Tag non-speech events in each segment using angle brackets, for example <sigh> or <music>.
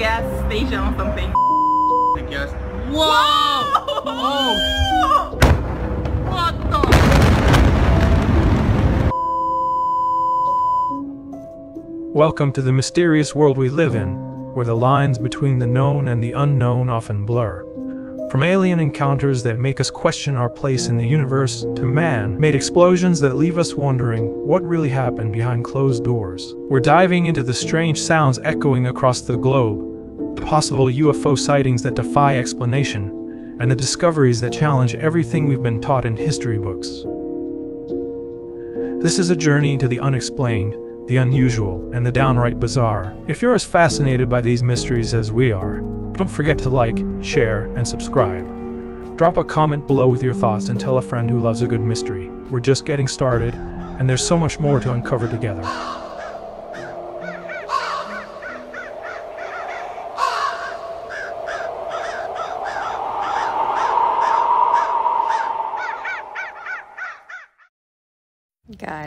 gas station or something. I guess. Whoa! Oh! What the? Welcome to the mysterious world we live in, where the lines between the known and the unknown often blur. From alien encounters that make us question our place in the universe to man-made explosions that leave us wondering what really happened behind closed doors. We're diving into the strange sounds echoing across the globe, possible UFO sightings that defy explanation, and the discoveries that challenge everything we've been taught in history books. This is a journey into the unexplained, the unusual, and the downright bizarre. If you're as fascinated by these mysteries as we are, don't forget to like, share, and subscribe. Drop a comment below with your thoughts and tell a friend who loves a good mystery. We're just getting started, and there's so much more to uncover together.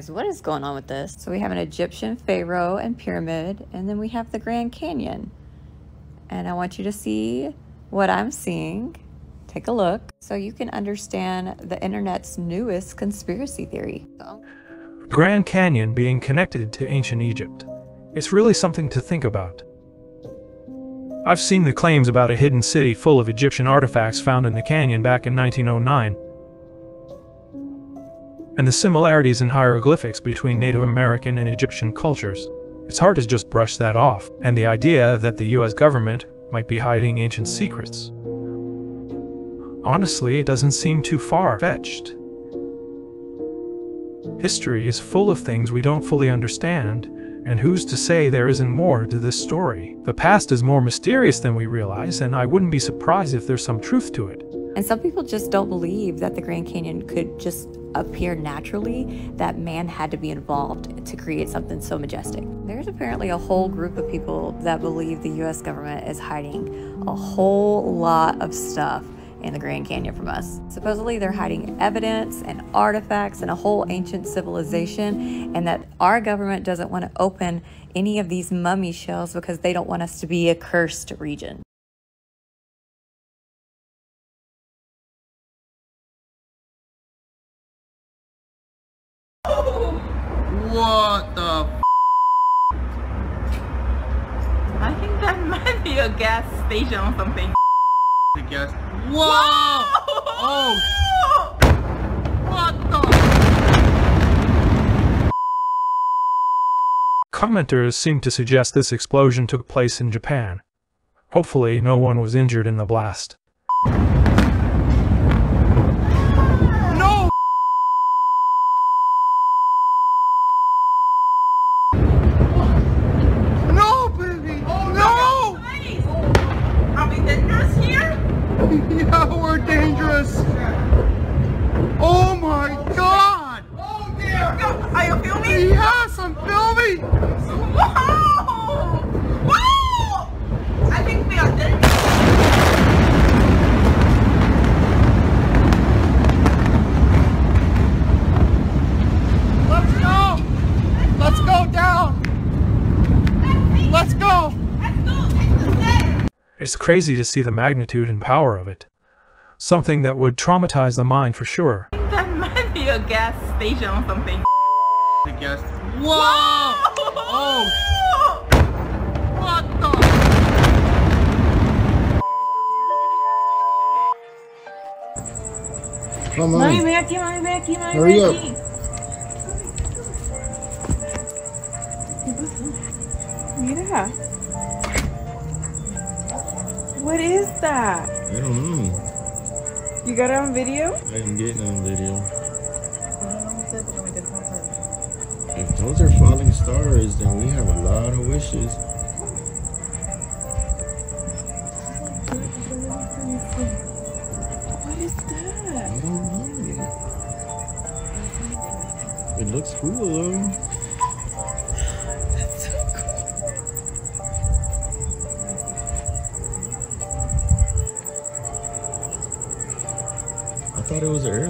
Guys, what is going on with this? So we have an Egyptian pharaoh and pyramid, and then we have the Grand Canyon. And I want you to see what I'm seeing. Take a look so you can understand the internet's newest conspiracy theory. Grand Canyon being connected to ancient Egypt. It's really something to think about. I've seen the claims about a hidden city full of Egyptian artifacts found in the canyon back in 1909 and the similarities in hieroglyphics between Native American and Egyptian cultures. It's hard to just brush that off, and the idea that the US government might be hiding ancient secrets. Honestly, it doesn't seem too far-fetched. History is full of things we don't fully understand, and who's to say there isn't more to this story? The past is more mysterious than we realize, and I wouldn't be surprised if there's some truth to it. And some people just don't believe that the Grand Canyon could just appear naturally, that man had to be involved to create something so majestic. There's apparently a whole group of people that believe the US government is hiding a whole lot of stuff in the Grand Canyon from us. Supposedly, they're hiding evidence and artifacts and a whole ancient civilization, and that our government doesn't want to open any of these mummy shells because they don't want us to be a cursed region. What the? I think that might be a gas station or something. I guess. Whoa! Oh! What the? Commenters seem to suggest this explosion took place in Japan. Hopefully, no one was injured in the blast. No! No, baby! Oh no! Are we dangerous here? <laughs> Yeah, we're dangerous. Oh my God! Oh dear! Are you filming? Yes, I'm filming. Wow! Wow! I think we are dangerous. Let's go. Let's go down. Let's go. Let's go! Take the stairs! It's crazy to see the magnitude and power of it. Something that would traumatize the mind for sure. That might be a gas station or something. I guess. Whoa! Oh! What the? Come Mami, on. ven aquí, mami, ven aquí, mami, Hurry ven up. aquí. Mira. What is that? I don't know. You got it on video? I am getting it on video. If those are falling stars, then we have a lot of wishes. What is that? I don't know. It looks cool though.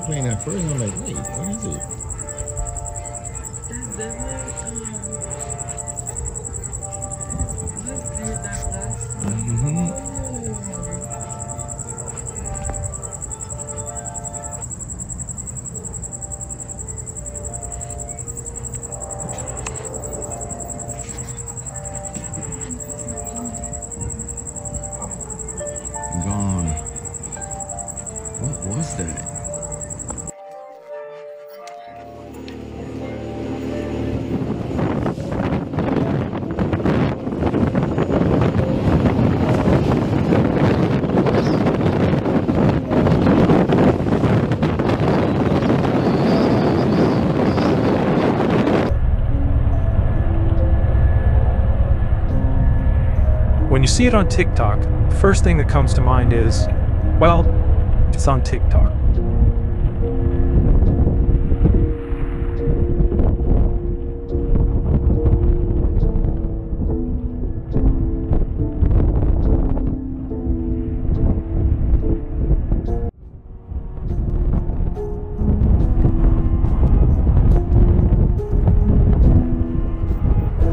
Airplane at first. I'm like, wait, what is it? See it on TikTok, the first thing that comes to mind is, well, it's on TikTok.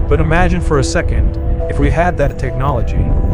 But imagine for a second if we had that technology.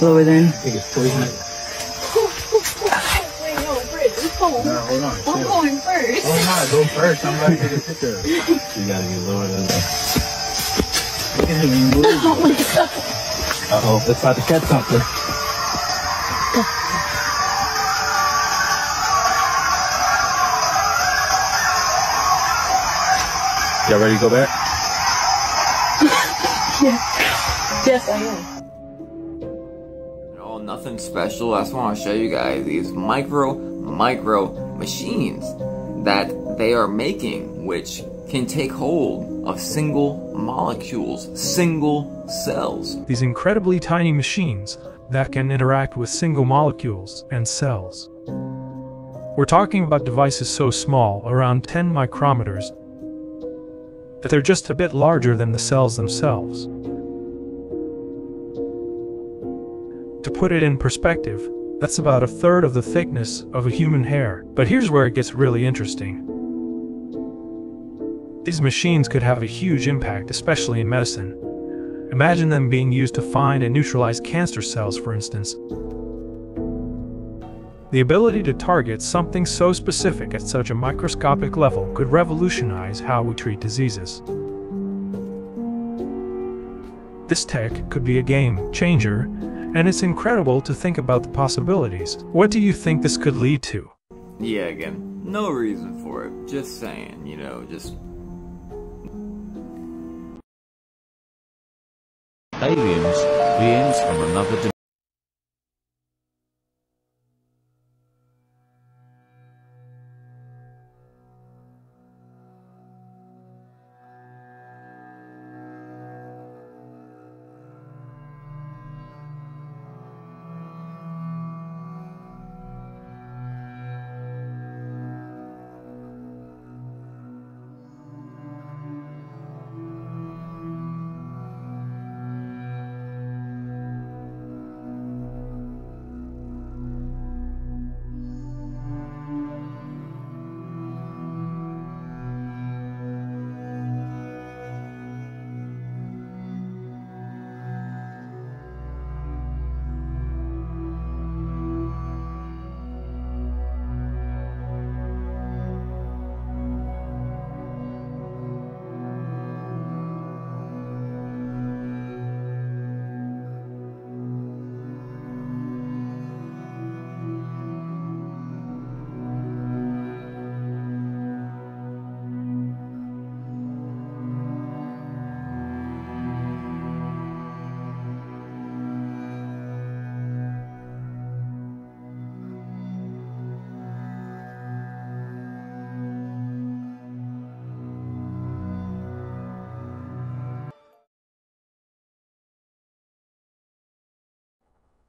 Lower then. I think it's poison. Wait, no, first. Let's go. No, hold on. I'm chill. going first. Oh my, go first. I'm about to take a picture. you gotta get lower than that. Look at him, he moved. Oh my god. Uh oh, it's about to catch something. Y'all ready to go back? <laughs> Yes, I am. Special. I just want to show you guys these micro, micro machines that they are making, which can take hold of single molecules, single cells. These incredibly tiny machines that can interact with single molecules and cells. We're talking about devices so small, around 10 micrometers, that they're just a bit larger than the cells themselves. Put it in perspective, that's about a third of the thickness of a human hair. But here's where it gets really interesting. These machines could have a huge impact, especially in medicine. Imagine them being used to find and neutralize cancer cells, for instance. The ability to target something so specific at such a microscopic level could revolutionize how we treat diseases. This tech could be a game changer, and it's incredible to think about the possibilities. What do you think this could lead to? Yeah, again, no reason for it. Just saying, you know, just Aliens, beings from another dimension.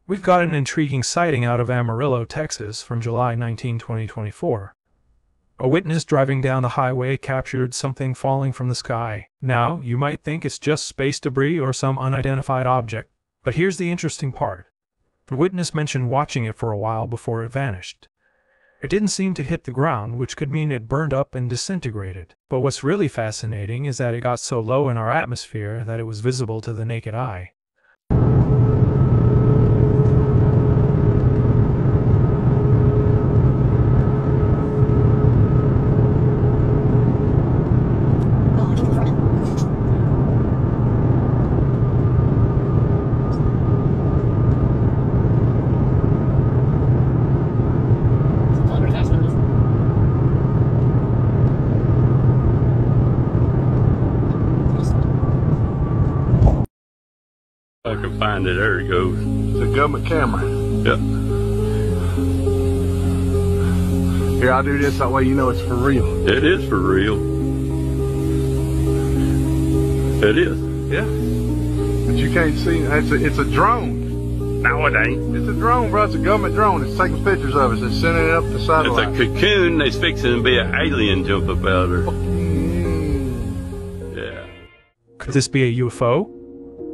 We've got an intriguing sighting out of Amarillo, Texas from July 19, 2024. A witness driving down the highway captured something falling from the sky. Now, you might think it's just space debris or some unidentified object, but here's the interesting part. The witness mentioned watching it for a while before it vanished. It didn't seem to hit the ground, which could mean it burned up and disintegrated. But what's really fascinating is that it got so low in our atmosphere that it was visible to the naked eye. Find it. There it goes. It's a government camera. Yep. Here, I'll do this that way you know it's for real. It is for real. It is. Yeah. But you can't see. It's a, it's a drone. No, it ain't. It's a drone, bro. It's a government drone. It's taking pictures of us. It's sending it up the It's a cocoon. That's fixing to be an alien jump up out her. Mm. Yeah. Could this be a UFO?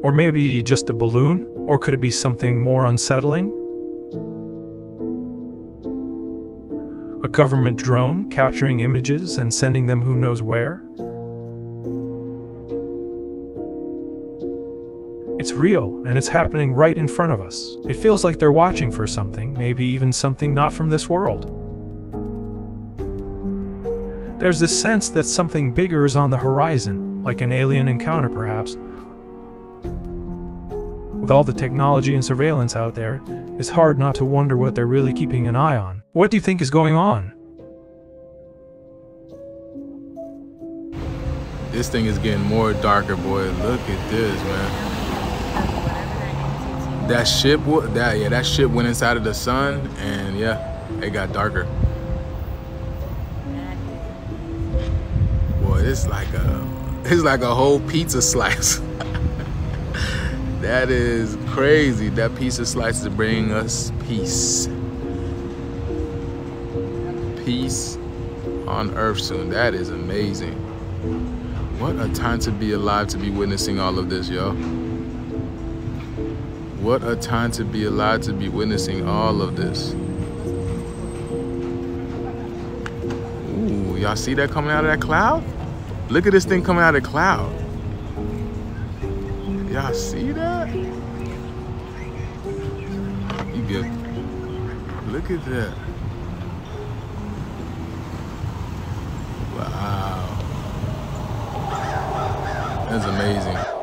Or maybe just a balloon? Or could it be something more unsettling? A government drone capturing images and sending them who knows where? It's real, and it's happening right in front of us. It feels like they're watching for something, maybe even something not from this world. There's this sense that something bigger is on the horizon, like an alien encounter perhaps. With all the technology and surveillance out there, it's hard not to wonder what they're really keeping an eye on. What do you think is going on? This thing is getting more darker, boy. Look at this, man. That ship, that yeah, that ship went inside of the sun, and yeah, it got darker. Boy, it's like a, it's like a whole pizza slice. <laughs> that is crazy. That pizza slice is bringing us peace. Peace on Earth soon. That is amazing. What a time to be alive to be witnessing all of this, y'all. What a time to be alive to be witnessing all of this. Ooh, y'all see that coming out of that cloud? Look at this thing coming out of the cloud. Y'all see that? You good. Look at that. Wow. That's amazing.